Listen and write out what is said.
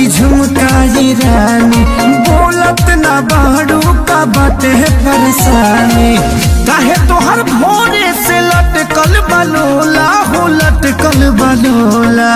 की झुमकाई रानी, बोलत ना बाड़ू का बाटे परेशानी। काहे तोहर भोरे से लटकल बलोला, हो लटकल बलोला।